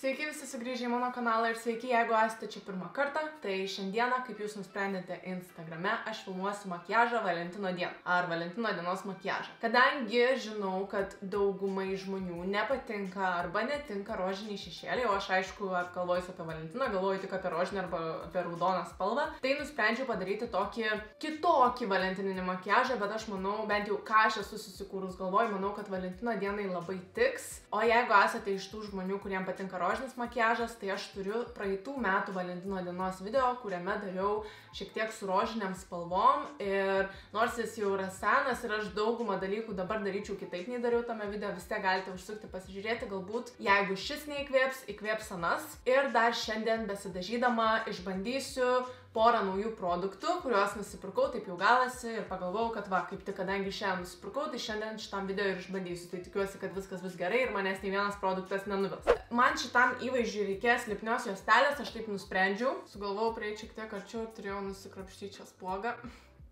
Sveiki visi sugrįžę į mano kanalą ir sveiki, jeigu esate čia pirmą kartą. Tai šiandieną, kaip jūs nusprendėte Instagrame, aš filmuosiu makiažą Valentino dieną ar Valentino dienos makiažą. Kadangi žinau, kad daugumai žmonių nepatinka arba netinka rožiniai šešėliai, o aš aišku apkalvojusiu apie Valentiną, galvoju tik apie rožinį arba apie raudoną spalvą, tai nusprendžiau padaryti tokį kitokį valentininį makiažą, bet aš manau, bent jau ką aš esu susikūrus galvoju, manau, kad Valentino dienai labai tiks. O jeigu esate iš tų žmonių, kuriems patinka rožiniai, rožinis makiažas, tai aš turiu praeitų metų Valentino dienos video, kuriame dariau šiek tiek su rožiniam spalvom ir nors jis jau yra senas ir aš daugumą dalykų dabar daryčiau kitaip nei dariau tame video, vis tiek galite užsukti pasižiūrėti, galbūt jeigu šis neįkvėps, įkvėps anas. Ir dar šiandien besidažydama išbandysiu porą naujų produktų, kuriuos nusipirkau, taip jau galasi ir pagalvojau, kad va, kaip tik kadangi šiandien nusipirkau, tai šiandien šitam video ir išbandysiu. Tai tikiuosi, kad viskas bus gerai ir manęs nei vienas produktas nenuvils. Man šitam įvaizdžiui reikės lipnios juostelės, aš taip nusprendžiau. Sugalvojau prieiti šiek tiek arčiau ir turėjau nusikrapštyti čia spuogą.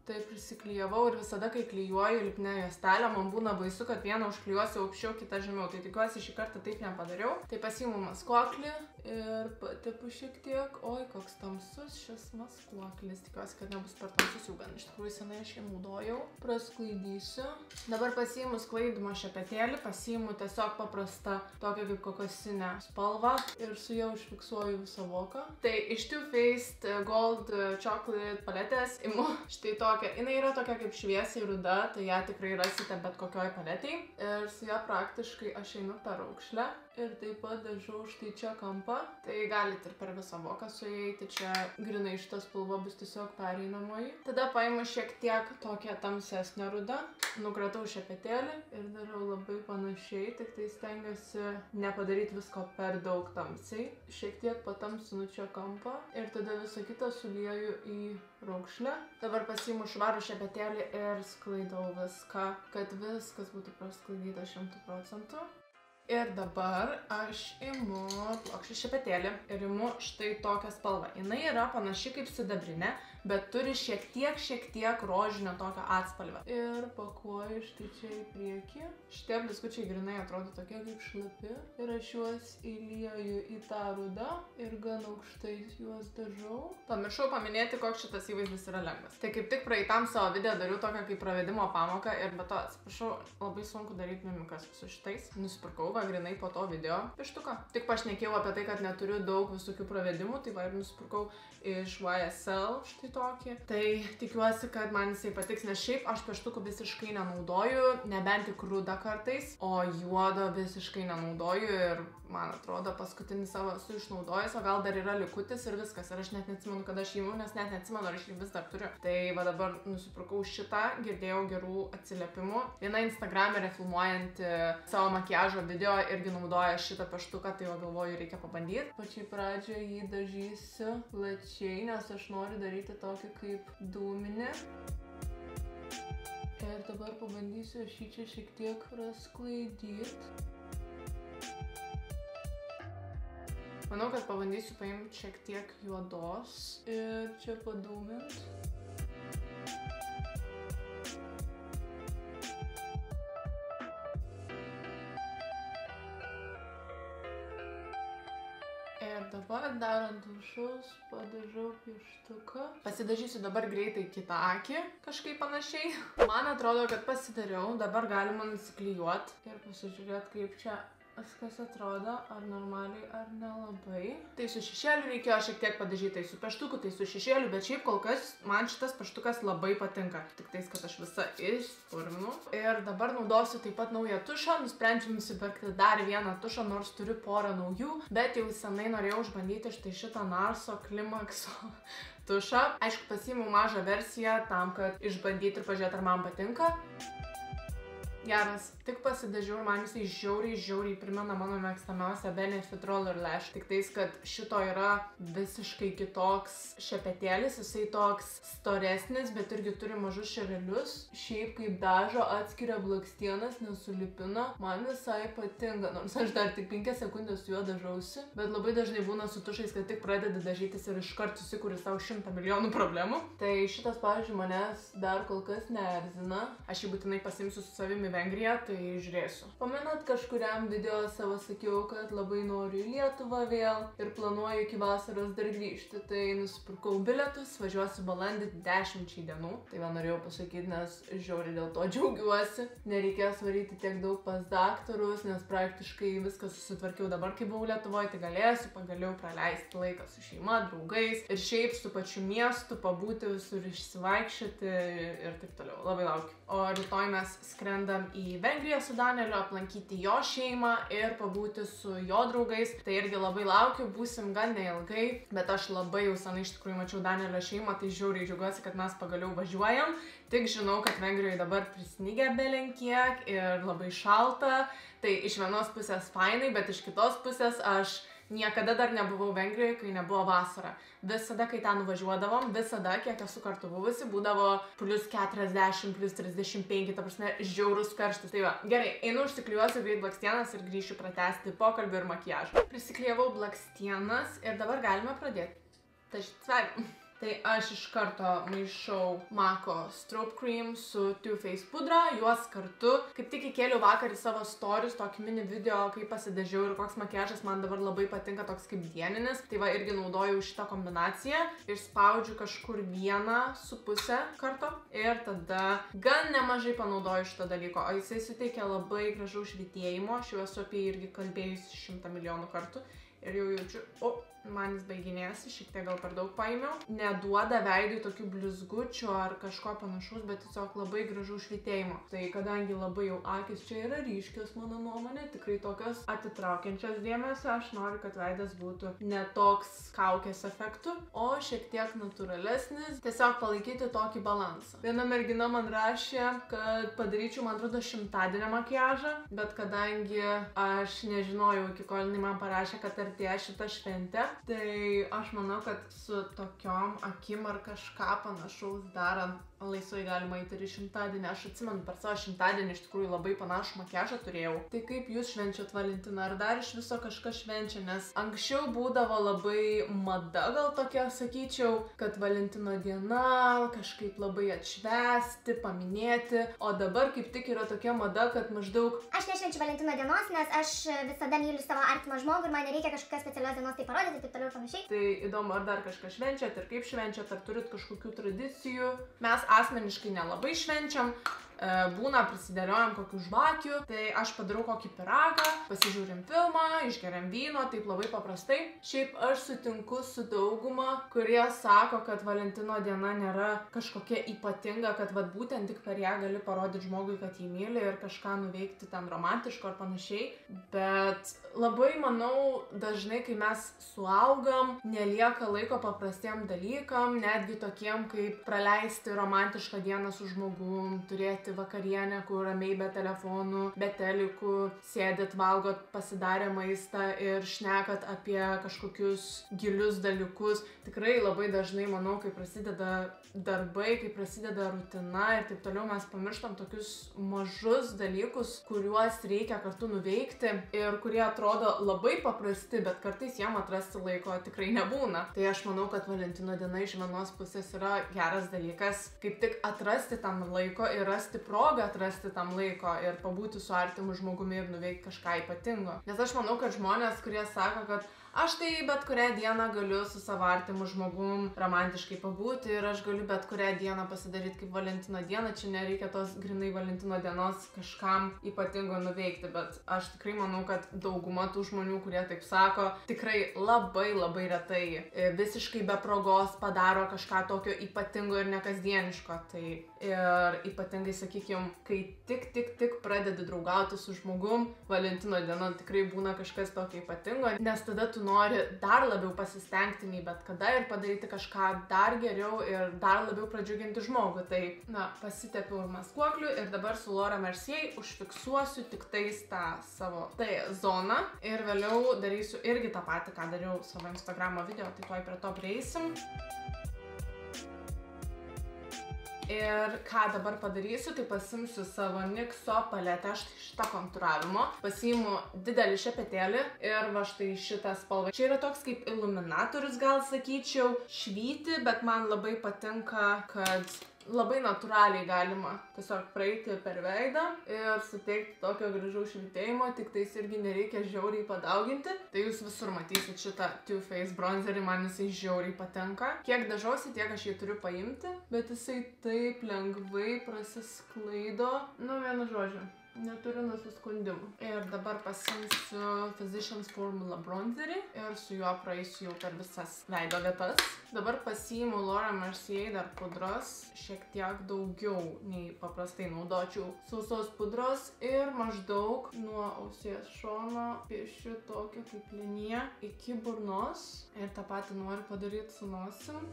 Tai prisiklyjavau ir visada, kai klyjuoju lipnę juostelę, man būna baisu, kad vieną užklyjuosiu aukščiau, kitą žemiau. Tai tikiuosi šį kartą taip nepadariau. Tai pasiimu maskuoklį ir patipu šiek tiek. Oi, koks tamsus šis maskuoklis. Tikiuosi, kad nebus per tamsus jau gan. Iš tikrųjų, senai aš jį naudojau. Prasklaidysiu. Dabar pasiimu sklaidimo šepetėlį, pasiimu tiesiog paprastą tokią kaip kokosinę spalvą ir su ją užfiksuoju visą voką. Tai iš Too Faced Gold Chocolate paletės imu štai tokia, jinai yra tokia kaip šviesiai ruda, tai ją tikrai rasite bet kokioj paletėj. Ir su ją praktiškai aš einu per aukšlę ir taip pat dažau štai čia kampą. Tai galite ir per visą voką sueiti, čia grinai šita spalva bus tiesiog pereinamoji. Tada paimu šiek tiek tokią tamsesnę rudą, nukratau šepetėlį ir darau labai panašiai, tik tai stengiuosi nepadaryti visko per daug tamsiai. Šiek tiek patamsinu čia kampą ir tada visą kitą sulieju į raukšlę. Dabar pasiimu švarų šepetėlį ir sklaidau viską, kad viskas būtų prasklaidyta šimtų procentų. Ir dabar aš imu plokščią šepetėlį ir imu štai tokią spalvą. Jis yra panaši kaip sidabrinė, bet turi šiek tiek, šiek tiek rožinio tokio atspalvio. Ir pakuoju štai čia į priekį. Šitie bliskučiai grinai atrodo tokie kaip šlapi. Ir aš juos įlieju į tą rudą ir gan aukštai juos dažau. Pamiršau paminėti, koks šitas įvaizdis yra lengvas. Tai kaip tik praeitam savo video dariau tokią kaip pravedimo pamoką ir be to, atsiprašau, labai sunku daryti mimikas su šitais. Nusipirkau va grinai po to video pištuką. Tik pašnekėjau apie tai, kad neturiu daug visokių pravedimų, tai va ir nusipirkau iš YSL štai tokį. Tai tikiuosi, kad man jisai patiks, nes šiaip aš pieštukų visiškai nenaudoju, nebent tik rudą kartais, o juodo visiškai nenaudoju ir man atrodo paskutinį savo esu išnaudojęs, o gal dar yra likutis ir viskas. Ir aš net neatsimenu, kada aš įimu, nes net neatsimenu, ar aš jį vis dar turiu. Tai va dabar nusipirkau šitą, girdėjau gerų atsiliepimų. Viena Instagramerė filmuojanti savo makiažo video irgi naudoja šitą peštuką, tai va galvoju, reikia pabandyti. Pačiai pradžioje jį dažysiu plačiai, nes aš noriu daryti tokį kaip dūminį. Ir dabar pabandysiu šį čia šiek tiek rasklaidyti. Manau, kad pabandysiu paimti šiek tiek juodos ir čia padūmint. Ir dabar darant dušus padažau pieštuką. Pasidažysiu dabar greitai kitą akį, kažkaip panašiai. Man atrodo, kad pasidariau, dabar galima nusiklijuoti ir pasižiūrėti, kaip čia viskas atrodo, ar normaliai, ar nelabai. Tai su šešėliu reikėjo šiek tiek padažyti, tai su peštuku, tai su šešėliu, bet šiaip kol kas man šitas peštukas labai patinka. Tik tais, kad aš visą išspurminu. Ir dabar naudosiu taip pat naują tušą, nusprendžiu nusipirkti dar vieną tušą, nors turiu porą naujų, bet jau senai norėjau išbandyti štai šitą Narso Klimakso tušą. Aišku, pasiimu mažą versiją tam, kad išbandyti ir pažiūrėti, ar man patinka. Geras, tik pasidažiau ir man jisai žiauriai, žiauriai primena mano mėgstamiausią Benefit Roller Lash. Tik tais, kad šito yra visiškai kitoks šepetėlis, jisai toks storesnis, bet irgi turi mažus šerelius. Šiaip kaip dažo atskiria blakstienas, nesulipina, man visai patinka, nors aš dar tik 5 sekundės su juo dažausi, bet labai dažnai būna su tušais, kad tik pradedi dažytis ir iškart susikuri savo šimtą milijonų problemų. Tai šitas, pavyzdžiui, manęs dar kol kas neerzina. Aš jį būtinai pasimsiu su savimi Vengriją, tai žiūrėsiu. Pamenat, kažkuriam video savo sakiau, kad labai noriu į Lietuvą vėl ir planuoju iki vasaros dar grįžti. Tai nusipirkau bilietus, važiuosiu balandį 10 dienų. Tai va norėjau pasakyti, nes žiauriai dėl to džiaugiuosi. Nereikės varyti tiek daug pas daktarus, nes praktiškai viską susitvarkiau dabar, kai buvau Lietuvoje, tai galėsiu pagaliau praleisti laiką su šeima, draugais ir šiaip su pačiu miestu, pabūti visur išsivaikščioti ir taip toliau. Labai laukiu. O rytoj mes skrendam į Vengriją su Danieliu, aplankyti jo šeimą ir pabūti su jo draugais. Tai irgi labai laukiu, būsim gan neilgai, bet aš labai jau senai iš tikrųjų mačiau Danielio šeimą, tai žiauriai džiaugiuosi, kad mes pagaliau važiuojam. Tik žinau, kad Vengrijoje dabar prisnygė belenkiek ir labai šalta. Tai iš vienos pusės fainai, bet iš kitos pusės aš Niekada dar nebuvau Vengrijoje, kai nebuvo vasara. Visada, kai ten nuvažiuodavom, visada, kiek esu kartu buvusi, būdavo plus 40, plus 35, ta prasme, žiaurus karštis. Tai va, gerai, einu užsiklijuosiu greit blakstienas ir grįšiu pratesti pokalbį ir makiažą. Prisiklijavau blakstienas ir dabar galime pradėti. Tašyti sveikim. Tai aš iš karto maišau Mako Strobe Cream su Too Faced pudra, juos kartu. Kaip tik įkėliau vakar į savo storius tokį mini video, kaip pasidažiau ir koks makiažas man dabar labai patinka, toks kaip dieninis. Tai va irgi naudojau šitą kombinaciją ir spaudžiu kažkur vieną su pusę karto ir tada gan nemažai panaudoju šito dalyko, o jisai suteikia labai gražaus švitėjimo, aš jau esu apie jį irgi kalbėjusi šimtą milijonų kartų ir jau jaučiu, o, man jis baiginėjasi, šiek tiek gal per daug paėmiau. Neduoda veidui tokių blizgučių ar kažko panašaus, bet tiesiog labai gražų švitėjimo. Tai kadangi labai jau akis čia yra ryškios, mano nuomonė, tikrai tokios atitraukiančios dėmesio, aš noriu, kad veidas būtų netoks kaukės efektų, o šiek tiek natūralesnis, tiesiog palaikyti tokį balansą. Viena mergina man rašė, kad padaryčiau, man atrodo, šimtadienio makiažą, bet kadangi aš nežinojau, iki kol jinai man parašė, kad artėja šitą šventę, tai aš manau, kad su tokiom akim ar kažką panašaus darant laisvai galima eiti ir šimtadienį. Aš atsimenu, per savo šimtadienį iš tikrųjų labai panašų makiažą turėjau. Tai kaip jūs švenčiat Valentiną, ar dar iš viso kažkas švenčia, nes anksčiau būdavo labai mada gal tokia, sakyčiau, kad Valentino diena kažkaip labai atšvesti, paminėti, o dabar kaip tik yra tokia mada, kad maždaug... Aš nešvenčiu Valentino dienos, nes aš visada myliu savo artimą žmogų ir man nereikia kažkokios specialios dienos tai parodyti ir taip toliau ir panašiai. Tai įdomu, ar dar kažką švenčiat ir kaip švenčiat, ar turit kažkokių tradicijų. Mes asmeniškai nelabai švenčiam, būna prisidėliojam kokių žvakių, tai aš padarau kokį piragą, pasižiūrim filmą, išgeriam vyno, taip labai paprastai. Šiaip aš sutinku su dauguma, kurie sako, kad Valentino diena nėra kažkokia ypatinga, kad vad būtent tik per ją gali parodyti žmogui, kad jį myli ir kažką nuveikti ten romantiško ar panašiai. Bet labai manau, dažnai, kai mes suaugam, nelieka laiko paprastiem dalykam, netgi tokiem kaip praleisti romantišką dieną su žmogum, turėti vakarienę, kur ramiai be telefonų, be telikų, sėdit, valgot pasidarę maistą ir šnekat apie kažkokius gilius dalykus. Tikrai labai dažnai, manau, kai prasideda darbai, kai prasideda rutina ir taip toliau, mes pamirštam tokius mažus dalykus, kuriuos reikia kartu nuveikti ir kurie atrodo labai paprasti, bet kartais jiem atrasti laiko tikrai nebūna. Tai aš manau, kad Valentino diena iš vienos pusės yra geras dalykas, kaip tik atrasti tam laiko ir rasti progą atrasti tam laiko ir pabūti su artimu žmogumi ir nuveikti kažką ypatingo. Nes aš manau, kad žmonės, kurie sako, kad aš tai bet kurią dieną galiu su savo artimu žmogum romantiškai pabūti ir aš galiu bet kurią dieną pasidaryti kaip Valentino dieną, čia nereikia tos grinai Valentino dienos kažkam ypatingo nuveikti, bet aš tikrai manau, kad dauguma tų žmonių, kurie taip sako, tikrai labai labai retai e, visiškai be progos padaro kažką tokio ypatingo ir nekasdieniško. Tai ir ypatingai, sakykime, kai tik, tik, tik pradedi draugauti su žmogum, Valentino diena tikrai būna kažkas tokio ypatingo, nes tada tu nori dar labiau pasistengti nei bet kada ir padaryti kažką dar geriau ir dar labiau pradžiuginti žmogų. Tai, na, pasitepiau ir maskuoklių ir dabar su Laura Mercier užfiksuosiu tik tais tą savo tai zoną ir vėliau darysiu irgi tą patį, ką dariau savo Instagramo video, tai tuoj prie to prieisim. Ir ką dabar padarysiu, tai pasimsiu savo NYXO paletę štai šitą kontūravimo, pasiimu didelį šepetėlį ir va štai šitą spalvą. Čia yra toks kaip iluminatorius, gal sakyčiau, švyti, bet man labai patinka, kad labai natūraliai galima tiesiog praeiti per veidą ir suteikti tokio gražaus švytėjimo, tik tais irgi nereikia žiauriai padauginti. Tai jūs visur matysit šitą Too Faced bronzerį, man jisai žiauriai patenka. Kiek dažausi, tiek aš jį turiu paimti, bet jisai taip lengvai prasisklaido. Nu, vienu žodžiu. Neturiu nusiskundimų. Ir dabar pasimsiu Physicians Formula bronzerį ir su juo praeisiu jau per visas veido vietas. Dabar pasiimu Laura Mercier dar pudros, šiek tiek daugiau nei paprastai naudočiau sausos pudros ir maždaug nuo ausies šono piešiu tokią kaip liniją iki burnos ir tą patį noriu padaryti su nosim.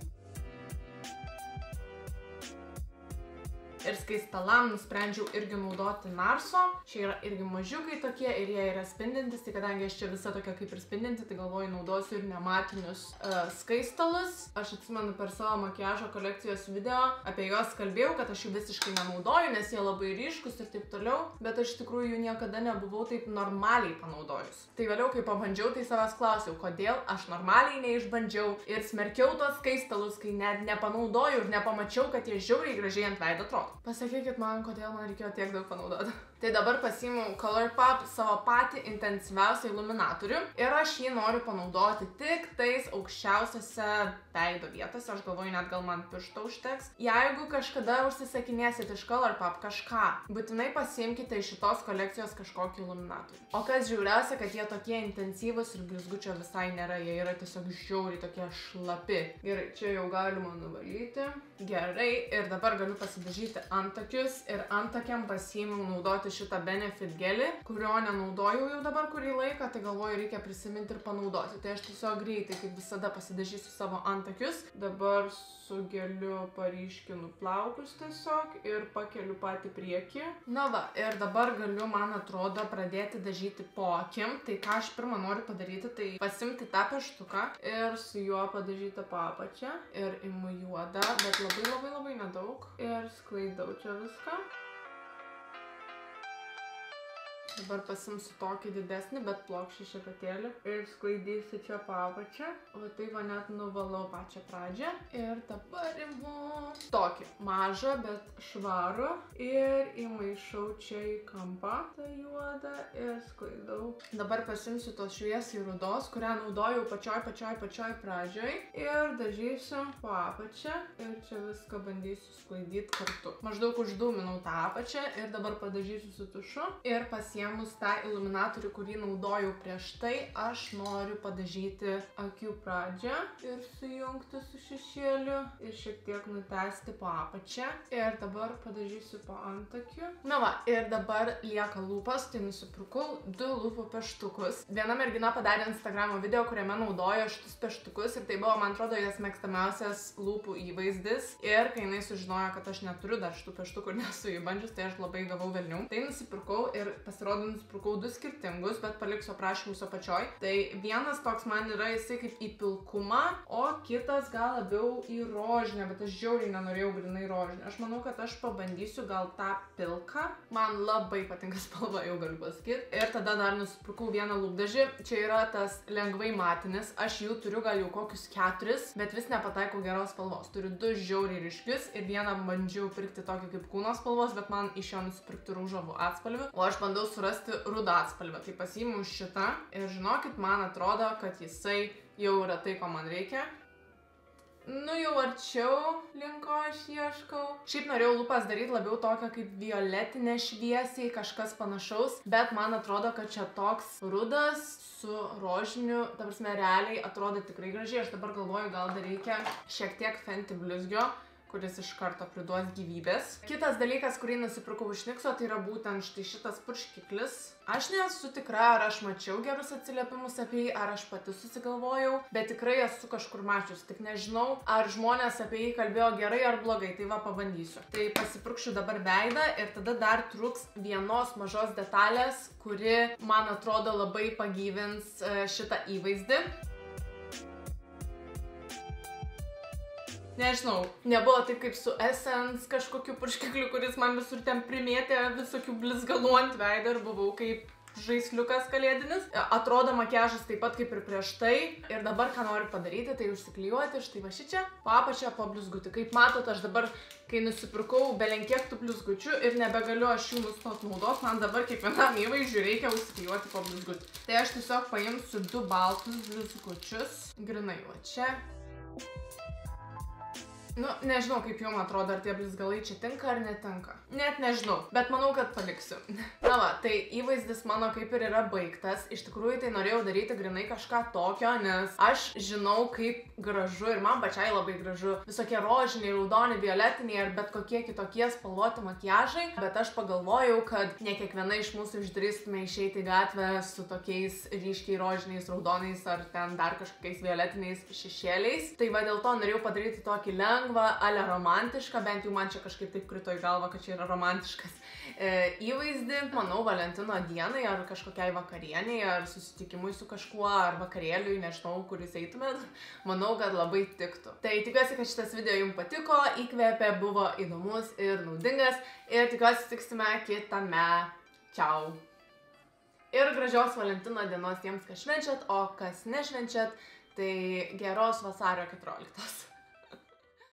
Ir skaistalam nusprendžiau irgi naudoti Narso. Čia yra irgi mažiukai tokie ir jie yra spindintis, tai kadangi aš čia visa tokia kaip ir spindinti, tai galvoju naudosiu ir nematinius uh, skaistalus. Aš atsimenu per savo makiažo kolekcijos video apie juos kalbėjau, kad aš jų visiškai nenaudoju, nes jie labai ryškus ir taip toliau, bet aš iš tikrųjų jų niekada nebuvau taip normaliai panaudojus. Tai vėliau, kai pabandžiau, tai savęs klausiau, kodėl aš normaliai neišbandžiau ir smerkiau tos skaistalus, kai net nepanaudojau ir nepamačiau, kad jie žiauriai gražiai ant veido atrodo. Pasakykit man, kodėl man reikėjo tiek daug panaudoti. Tai dabar pasiimu ColourPop savo patį intensyviausią iluminatorių ir aš jį noriu panaudoti tik tais aukščiausiose veido vietose. Aš galvoju, net gal man piršto užteks. Jeigu kažkada užsisakinėsit iš ColourPop kažką, būtinai pasiimkite iš šitos kolekcijos kažkokį iluminatorių. O kas žiauriausia, kad jie tokie intensyvūs ir blizgučio visai nėra, jie yra tiesiog žiauriai tokie šlapi. Gerai, čia jau galima nuvalyti. Gerai, ir dabar galiu pasidažyti antakius ir antakiam pasiėmiau naudoti šitą Benefit gelį, kurio nenaudojau jau dabar kurį laiką, tai galvoju reikia prisiminti ir panaudoti. Tai aš tiesiog greitai, kaip visada, pasidažysiu savo antakius. Dabar su geliu paryškinu plaukus tiesiog ir pakeliu patį priekį. Na va, ir dabar galiu, man atrodo, pradėti dažyti po akim. Tai ką aš pirmą noriu padaryti, tai pasimti tą peštuką ir su juo padažyti po apačią. Ir imu juodą, bet labai labai labai nedaug. Ir sklaidau čia viską. Dabar pasimsiu tokį didesnį, bet plokščią šepetėlį ir sklaidysiu čia papačią. O tai va net nuvalau pačią pradžią. Ir dabar imu tokį mažą, bet švarų. Ir įmaišau čia į kampą tą juodą ir sklaidau. Dabar pasimsiu tos šviesiai rudos, kurią naudojau pačioj, pačioj, pačioj pradžioj. Ir dažysiu po apačią. Ir čia viską bandysiu sklaidyti kartu. Maždaug uždūminau tą apačią ir dabar padažysiu su tušu. Ir pasiemu pasiėmus tą iluminatorių, kurį naudojau prieš tai, aš noriu padažyti akių pradžią ir sujungti su šešėliu ir šiek tiek nutesti po apačią. Ir dabar padažysiu po antakių. Na va, ir dabar lieka lūpas, tai nusipirkau du lūpų peštukus. Viena mergina padarė Instagramo video, kuriame naudojo šitus peštukus ir tai buvo, man atrodo, jos mėgstamiausias lūpų įvaizdis. Ir kai jinai sužinojo, kad aš neturiu dar šitų peštukų ir nesu įbandžius, tai aš labai gavau velnių. Tai nusipirkau ir pasirodė pasirodo nusipirkau du skirtingus, bet paliksiu aprašymus apačioj. Tai vienas toks man yra jisai kaip į pilkumą, o kitas gal labiau į rožinę, bet aš žiauriai nenorėjau grinai rožinę. Aš manau, kad aš pabandysiu gal tą pilką. Man labai patinka spalva, jau galiu pasakyti. Ir tada dar nusipirkau vieną lūpdažį. Čia yra tas lengvai matinis. Aš jų turiu gal jau kokius keturis, bet vis nepataikau geros spalvos. Turiu du žiauriai ryškius ir vieną bandžiau pirkti tokį kaip kūno spalvos, bet man iš jo nusipirkti rūžavų atspalvių. O aš bandau surasti rudą atspalvę. Tai pasiimu šitą ir žinokit, man atrodo, kad jisai jau yra tai, ko man reikia. Nu jau arčiau linko aš ieškau. Šiaip norėjau lūpas daryti labiau tokią kaip violetinę šviesiai, kažkas panašaus, bet man atrodo, kad čia toks rudas su rožiniu, ta prasme, realiai atrodo tikrai gražiai. Aš dabar galvoju, gal dar reikia šiek tiek Fenty blizgio kuris iš karto priduos gyvybės. Kitas dalykas, kurį nusipirkau iš Nikso, tai yra būtent štai šitas purškiklis. Aš nesu tikra, ar aš mačiau gerus atsiliepimus apie jį, ar aš pati susigalvojau, bet tikrai esu kažkur mačius, tik nežinau, ar žmonės apie jį kalbėjo gerai ar blogai, tai va pabandysiu. Tai pasipurkšiu dabar veidą ir tada dar truks vienos mažos detalės, kuri, man atrodo, labai pagyvins e, šitą įvaizdį. Nežinau, nebuvo taip kaip su Essence kažkokiu purškikliu, kuris man visur ten primėtė visokių blizgalų ant veidą ir buvau kaip žaisliukas kalėdinis. Atrodo makiažas taip pat kaip ir prieš tai. Ir dabar ką noriu padaryti, tai užsiklijuoti štai va šičia, papačią po blizgutį. Kaip matot, aš dabar, kai nusipirkau belenkiek tų blizgučių ir nebegaliu aš jų nustot naudos, man dabar kiekvienam įvaizdžiui reikia užsiklijuoti po blizgutį. Tai aš tiesiog paimsiu du baltus blizgučius, grinai va čia. Nu, nežinau, kaip jums atrodo, ar tie blizgalai čia tinka ar netinka. Net nežinau, bet manau, kad paliksiu. Na va, tai įvaizdis mano kaip ir yra baigtas. Iš tikrųjų, tai norėjau daryti grinai kažką tokio, nes aš žinau, kaip gražu ir man pačiai labai gražu visokie rožiniai, raudoni, violetiniai ar bet kokie kitokie spalvoti makiažai. Bet aš pagalvojau, kad ne kiekviena iš mūsų išdrįstume išeiti į gatvę su tokiais ryškiai rožiniais, raudonais ar ten dar kažkokiais violetiniais šešėliais. Tai va dėl to norėjau padaryti tokį lengvą lengvą, ale romantišką, bent jau man čia kažkaip taip krito į galvą, kad čia yra romantiškas e, įvaizdį, manau, Valentino dienai ar kažkokiai vakarieniai, ar susitikimui su kažkuo, ar vakarėliui, nežinau, kuris eitumėt, manau, kad labai tiktų. Tai tikiuosi, kad šitas video jums patiko, įkvėpė, buvo įdomus ir naudingas ir tikiuosi tiksime kitame. Čiau. Ir gražios Valentino dienos tiems, kas švenčiat, o kas nešvenčiat, tai geros vasario 14.